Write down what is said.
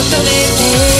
Nuestro deseo